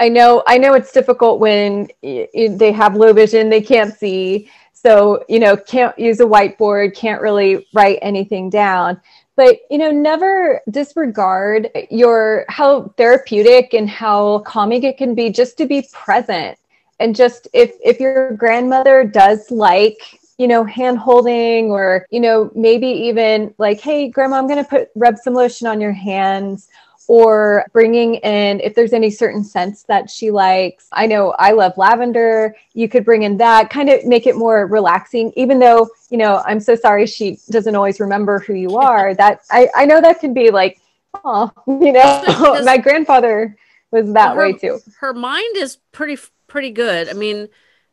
I know I know it's difficult when they have low vision, they can't see. So, you know, can't use a whiteboard, can't really write anything down but you know never disregard your how therapeutic and how calming it can be just to be present and just if if your grandmother does like you know hand holding or you know maybe even like hey grandma i'm going to put rub some lotion on your hands or bringing in if there's any certain scents that she likes. I know I love lavender. You could bring in that, kind of make it more relaxing, even though, you know, I'm so sorry she doesn't always remember who you are. that I, I know that can be like, oh, you know, my grandfather was that her, way too. Her mind is pretty pretty good. I mean,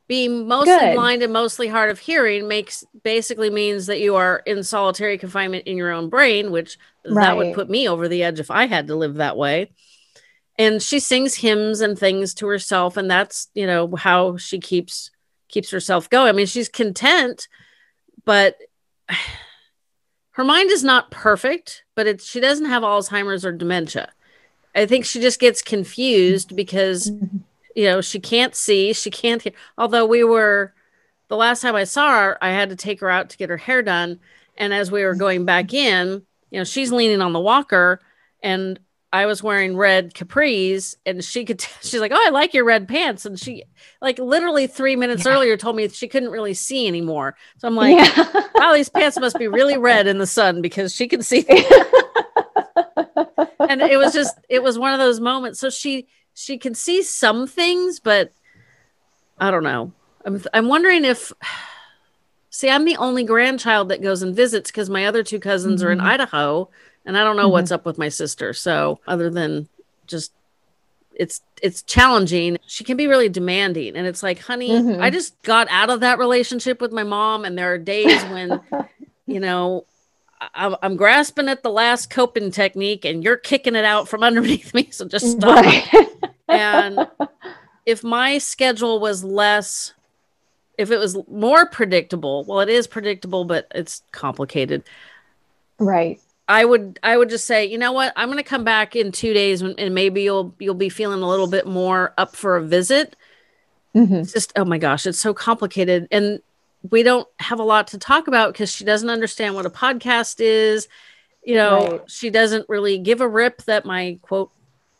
being mostly Good. blind and mostly hard of hearing makes basically means that you are in solitary confinement in your own brain, which right. that would put me over the edge if I had to live that way. And she sings hymns and things to herself, and that's you know how she keeps keeps herself going. I mean, she's content, but her mind is not perfect, but it's she doesn't have Alzheimer's or dementia. I think she just gets confused because mm-hmm you know, she can't see, she can't hear. Although we were, the last time I saw her, I had to take her out to get her hair done. And as we were going back in, you know, she's leaning on the walker and I was wearing red capris and she could, t- she's like, Oh, I like your red pants. And she, like, literally three minutes yeah. earlier told me she couldn't really see anymore. So I'm like, yeah. Wow, these pants must be really red in the sun because she can see. and it was just, it was one of those moments. So she, she can see some things, but I don't know. I'm I'm wondering if see, I'm the only grandchild that goes and visits because my other two cousins mm-hmm. are in mm-hmm. Idaho, and I don't know mm-hmm. what's up with my sister. So other than just it's it's challenging. She can be really demanding, and it's like, honey, mm-hmm. I just got out of that relationship with my mom, and there are days when, you know, I'm, grasping at the last coping technique and you're kicking it out from underneath me. So just stop. Right. and if my schedule was less, if it was more predictable, well, it is predictable, but it's complicated. Right. I would I would just say, you know what? I'm going to come back in 2 days and maybe you'll you'll be feeling a little bit more up for a visit. Mm-hmm. It's just oh my gosh, it's so complicated and we don't have a lot to talk about because she doesn't understand what a podcast is. You know, right. she doesn't really give a rip that my quote,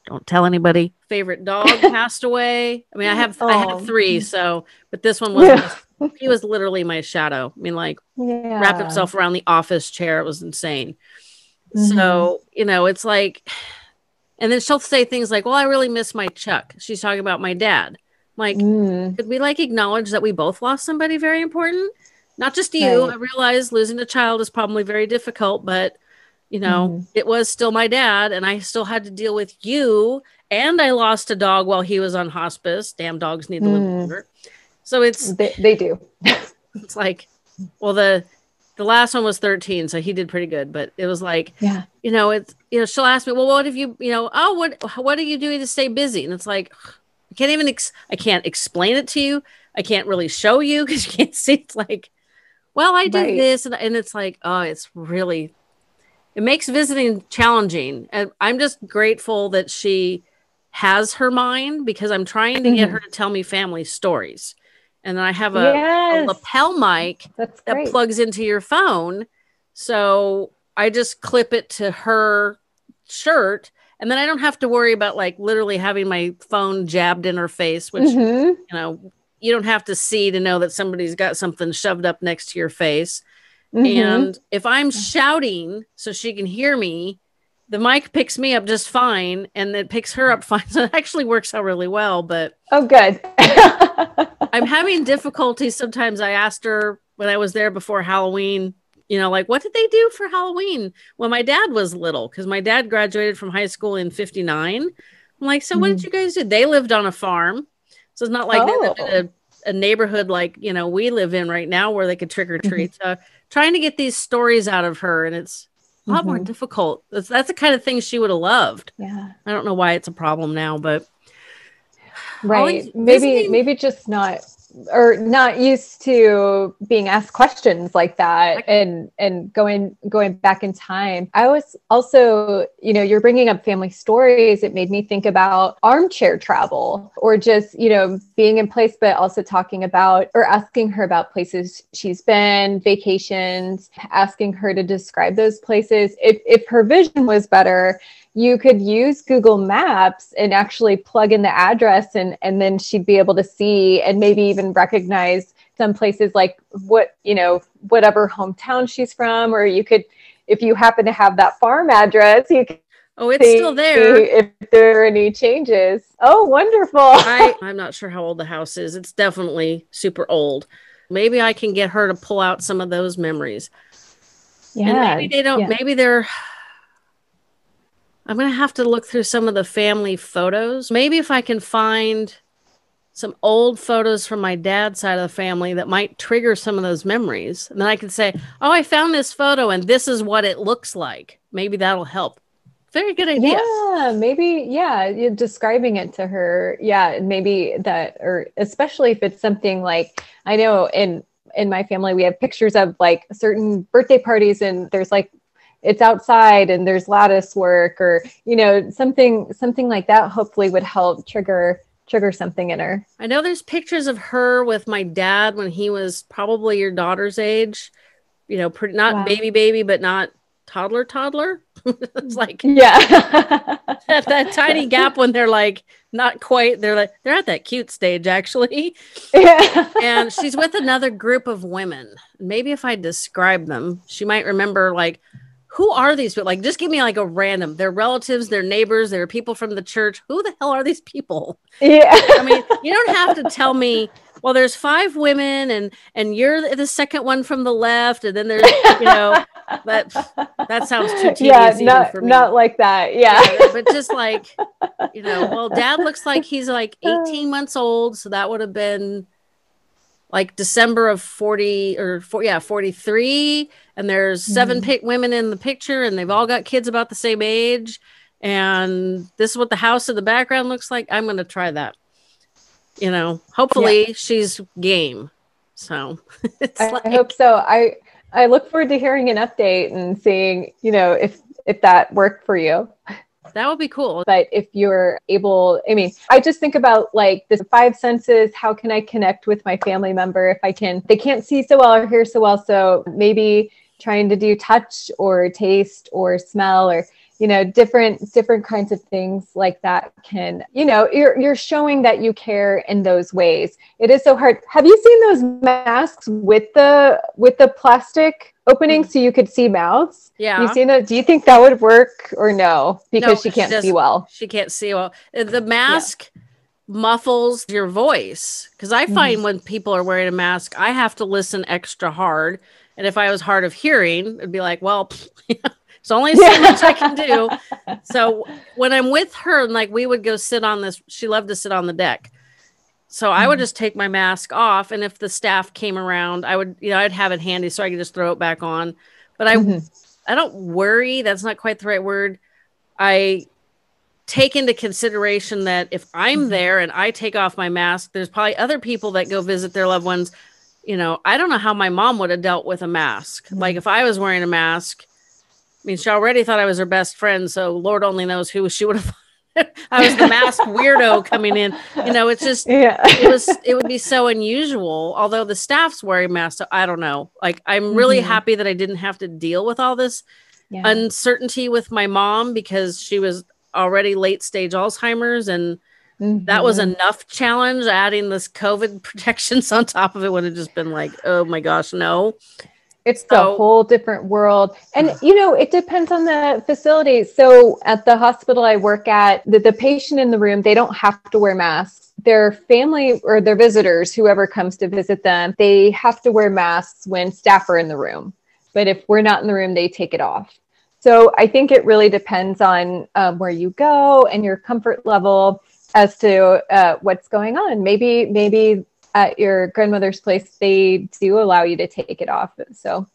don't tell anybody, favorite dog passed away. I mean, I have oh. I have three, so but this one was yeah. he was literally my shadow. I mean, like yeah. wrapped himself around the office chair. It was insane. Mm-hmm. So, you know, it's like and then she'll say things like, Well, I really miss my Chuck. She's talking about my dad. Like, mm. could we like acknowledge that we both lost somebody very important? Not just you. Right. I realize losing a child is probably very difficult, but you know, mm. it was still my dad, and I still had to deal with you. And I lost a dog while he was on hospice. Damn dogs need to live mm. longer. So it's they, they do. it's like, well, the the last one was 13 so he did pretty good but it was like yeah you know it's you know she'll ask me well what have you you know oh what what are you doing to stay busy and it's like I can't even ex- I can't explain it to you. I can't really show you because you can't see. It's like, well, I did right. this, and, and it's like, oh, it's really, it makes visiting challenging. And I'm just grateful that she has her mind because I'm trying to get mm-hmm. her to tell me family stories. And then I have a, yes. a lapel mic that plugs into your phone. So I just clip it to her shirt and then I don't have to worry about like literally having my phone jabbed in her face, which mm-hmm. you know you don't have to see to know that somebody's got something shoved up next to your face. Mm-hmm. And if I'm shouting so she can hear me, the mic picks me up just fine and it picks her up fine. So it actually works out really well. But oh, good. I'm having difficulties sometimes. I asked her when I was there before Halloween you know, like what did they do for Halloween when my dad was little? Because my dad graduated from high school in 59. I'm like, so mm-hmm. what did mm-hmm. you guys do? They lived on a farm. So it's not like oh. a, a, neighborhood like, you know, we live in right now where they could trick or mm-hmm. treat. So trying to get these stories out of her and it's a lot mm-hmm. more difficult. That's, that's the kind of thing she would have loved. Yeah. I don't know why it's a problem now, but right maybe maybe just not or not used to being asked questions like that and and going going back in time. I was also you know you're bringing up family stories. It made me think about armchair travel or just you know being in place but also talking about or asking her about places she's been vacations asking her to describe those places. If if her vision was better you could use Google Maps and actually plug in the address and and then she'd be able to see and maybe even recognize some places like what, you know, whatever hometown she's from or you could if you happen to have that farm address, you could Oh, it's still there. If there are any changes. Oh, wonderful. I, I'm not sure how old the house is. It's definitely super old. Maybe I can get her to pull out some of those memories. Yeah. And maybe they don't, yeah. maybe they're I'm going to have to look through some of the family photos. Maybe if I can find some old photos from my dad's side of the family that might trigger some of those memories. And then I can say, Oh, I found this photo and this is what it looks like. Maybe that'll help. Very good idea. Yeah, maybe, yeah, you're describing it to her. Yeah, maybe that, or especially if it's something like I know in in my family we have pictures of like certain birthday parties and there's like it's outside and there's lattice work or you know something something like that hopefully would help trigger trigger something in her. I know there's pictures of her with my dad when he was probably your daughter's age you know pretty not wow. baby baby but not toddler toddler. It's like yeah. That, that tiny gap when they're like not quite they're like they're at that cute stage actually. Yeah and she's with another group of women. Maybe if i describe them she might remember like who are these people? Like, just give me like a random. They're relatives, they're neighbors, they're people from the church. Who the hell are these people? Yeah. I mean, you don't have to tell me. Well, there's five women, and and you're the second one from the left, and then there's you know that that sounds too tedious. Yeah, not not like that. Yeah. yeah, but just like you know, well, Dad looks like he's like 18 months old, so that would have been like December of 40 or four, yeah, 43. And there's mm-hmm. seven women in the picture, and they've all got kids about the same age. And this is what the house in the background looks like. I'm going to try that. You know, hopefully yeah. she's game. So I, like... I hope so. I I look forward to hearing an update and seeing, you know, if if that worked for you. That would be cool. But if you're able, I mean, I just think about like the five senses. How can I connect with my family member if I can? They can't see so well or hear so well. So maybe trying to do touch or taste or smell or you know different different kinds of things like that can you know you're you're showing that you care in those ways. It is so hard. Have you seen those masks with the with the plastic opening so you could see mouths? Yeah. You seen that do you think that would work or no? Because no, she can't she see well. she can't see well. Uh, the mask yeah. muffles your voice. Because i find mm-hmm. when people are wearing a mask i have to listen extra hard. And if i was hard of hearing it'd be like well It's only so much I can do. So when I'm with her and like we would go sit on this, she loved to sit on the deck. So. I would mm-hmm. just take my mask off, and if the staff came around, I would, you know, I'd have it handy so I could just throw it back on. But I, mm-hmm. I don't worry. That's not quite the right word. I take into consideration that if I'm mm-hmm. there and I take off my mask, there's probably other people that go visit their loved ones. You know, I don't know how my mom would have dealt with a mask. Mm-hmm. Like if I was wearing a mask, I mean, she already thought I was her best friend, so Lord only knows who she would have. I was the masked weirdo coming in. You know, it's just yeah. it was it would be so unusual. Although the staff's wearing masks, so I don't know. Like I'm really mm-hmm. happy that I didn't have to deal with all this yeah. uncertainty with my mom because she was already late stage Alzheimer's and mm-hmm. that was mm-hmm. enough challenge. Adding this COVID protections on top of it would have just been like, oh my gosh, no. It's so, a whole different world. And, you know, it depends on the facility. So at the hospital I work at, the, the patient in the room, they don't have to wear masks. Their family or their visitors, whoever comes to visit them, they have to wear masks when staff are in the room. But if we're not in the room, they take it off. So I think it really depends on um, where you go and your comfort level as to uh, what's going on. Maybe, maybe at your grandmother's place, they do allow you to take it off. So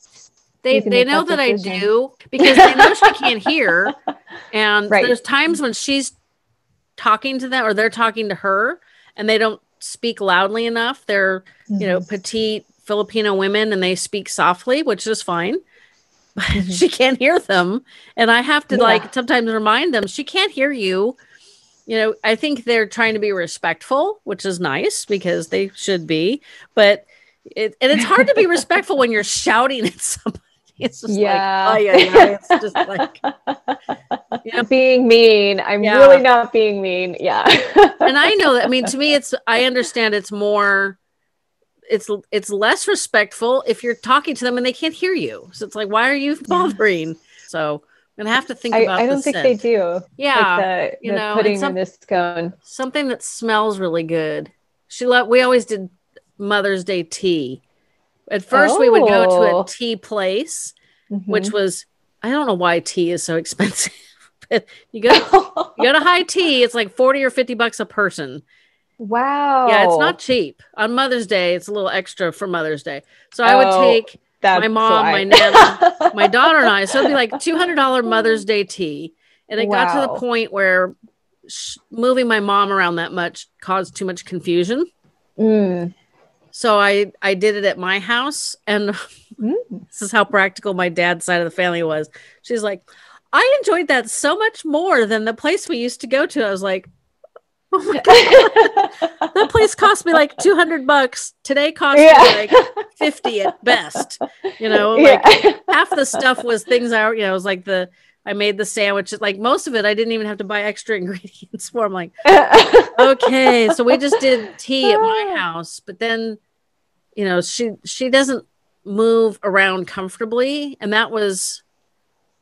they they know that, that I do because they know she can't hear. And right. there's times when she's talking to them or they're talking to her and they don't speak loudly enough. They're, mm-hmm. you know, mm-hmm. petite Filipino women and they speak softly, which is fine. But mm-hmm. she can't hear them. And I have to yeah. like sometimes remind them she can't hear you. You know, I think they're trying to be respectful, which is nice because they should be. But it, and it's hard to be respectful when you're shouting at somebody. It's just yeah. like, oh yeah, yeah. It's just like you know, being mean. I'm yeah. really not being mean. Yeah. and I know that. I mean, to me, it's. I understand it's more. It's it's less respectful if you're talking to them and they can't hear you. So it's like, why are you bothering? Yeah. So gonna have to think I, about. I don't think scent. they do. Yeah, like the, you the know, pudding some, in this scone. Something that smells really good. She let. We always did Mother's Day tea at first, oh. we would go to a oh. tea place, mm-hmm. which was I don't know why tea is so expensive. but you go to, you go to high tea, it's like forty or fifty bucks a person. Wow. Yeah, it's not cheap. On Mother's Day, it's a little extra for Mother's Day. So I would oh, take my mom, why. my nana, my daughter, and I. So it'd be like two hundred dollar Mother's Day tea, and it wow. got to the point where sh- moving my mom around that much caused too much confusion. Mm. So I I did it at my house, and mm. this is how practical my dad's side of the family was. She's like, I enjoyed that so much more than the place we used to go to. I was like, oh my god, that place cost me like two hundred bucks. Today cost yeah. me like fifty at best. You know, like yeah. half the stuff was things I you know it was like the I made the sandwich. Like most of it, I didn't even have to buy extra ingredients for. I'm like, okay, so we just did tea at my house, but then you know she she doesn't move around comfortably and that was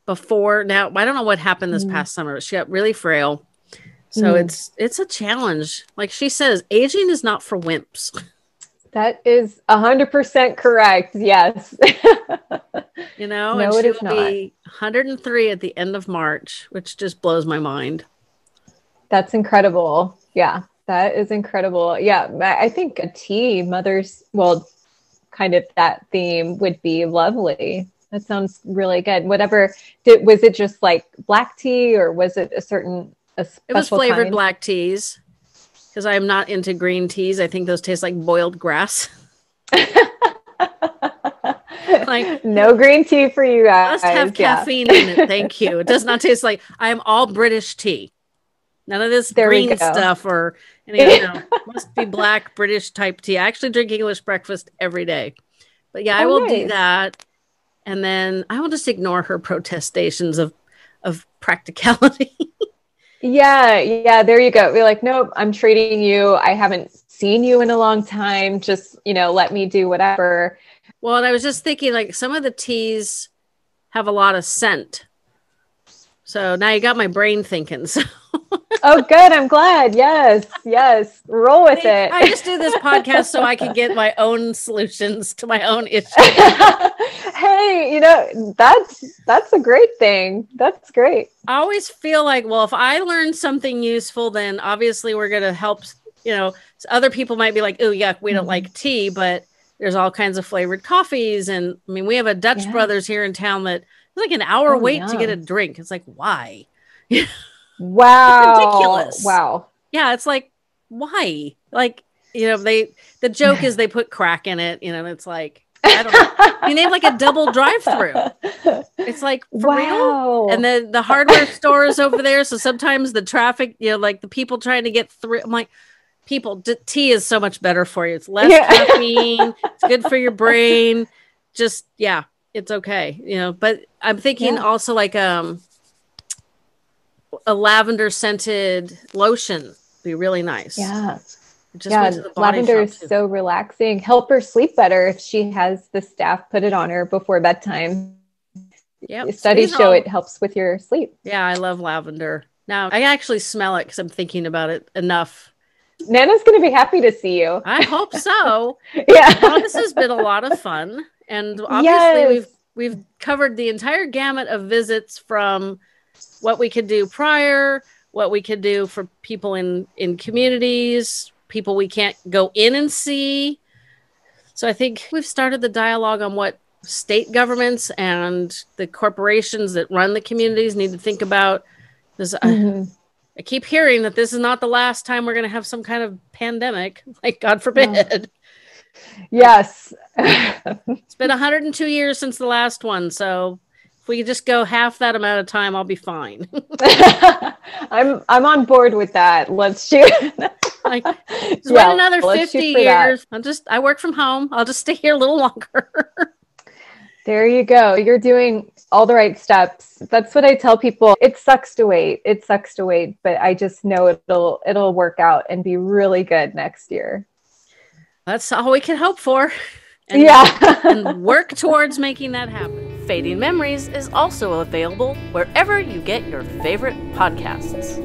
before now i don't know what happened this mm. past summer she got really frail so mm. it's it's a challenge like she says aging is not for wimps that is 100% correct yes you know no, and she'll be 103 at the end of march which just blows my mind that's incredible yeah that is incredible. Yeah, I think a tea, mother's, well, kind of that theme would be lovely. That sounds really good. Whatever, did, was it just like black tea or was it a certain, it was flavored kind? black teas because I am not into green teas. I think those taste like boiled grass. like no green tea for you guys. Must have caffeine yeah. in it. Thank you. It does not taste like I am all British tea. None of this there green stuff or any, you know, must be black British type tea. I actually drink English breakfast every day. But yeah, I oh, will nice. do that. And then I will just ignore her protestations of of practicality. Yeah, yeah, there you go. We're like, nope, I'm treating you. I haven't seen you in a long time. Just, you know, let me do whatever. Well, and I was just thinking like some of the teas have a lot of scent. So now you got my brain thinking. So oh, good. I'm glad. Yes, yes. Roll with it. I just do this podcast so I can get my own solutions to my own issues. hey, you know that's that's a great thing. That's great. I always feel like, well, if I learn something useful, then obviously we're going to help. You know, other people might be like, "Oh, yuck, we don't mm-hmm. like tea," but there's all kinds of flavored coffees, and I mean, we have a Dutch yeah. Brothers here in town that it's like an hour oh, wait yeah. to get a drink. It's like why? Wow. It's ridiculous. Wow. Yeah, it's like why? Like, you know, they the joke is they put crack in it, you know, it's like I don't know. you name like a double drive through. It's like wow. Real? And then the hardware store is over there. So sometimes the traffic, you know, like the people trying to get through. I'm like, people, d- tea is so much better for you. It's less yeah. caffeine. It's good for your brain. Just yeah, it's okay. You know, but I'm thinking yeah. also like um a lavender scented lotion be really nice. Yeah. Just yeah, lavender is so relaxing. Help her sleep better if she has the staff put it on her before bedtime. Yeah, studies show it helps with your sleep. Yeah, I love lavender. Now I actually smell it because I'm thinking about it enough. Nana's going to be happy to see you. I hope so. yeah, well, this has been a lot of fun, and obviously yes. we've we've covered the entire gamut of visits from what we could do prior, what we could do for people in in communities, people we can't go in and see. So I think we've started the dialogue on what state governments and the corporations that run the communities need to think about. This mm-hmm. I keep hearing that this is not the last time we're going to have some kind of pandemic. Like, God forbid. Yes. it's been 102 years since the last one. So if we could just go half that amount of time, I'll be fine. I'm I'm on board with that. Let's shoot. like, just yeah, wait another 50 years. I'll just I work from home. I'll just stay here a little longer. there you go. You're doing all the right steps. That's what I tell people. It sucks to wait. It sucks to wait, but I just know it'll it'll work out and be really good next year. That's all we can hope for. And, yeah. and work towards making that happen. Fading Memories is also available wherever you get your favorite podcasts.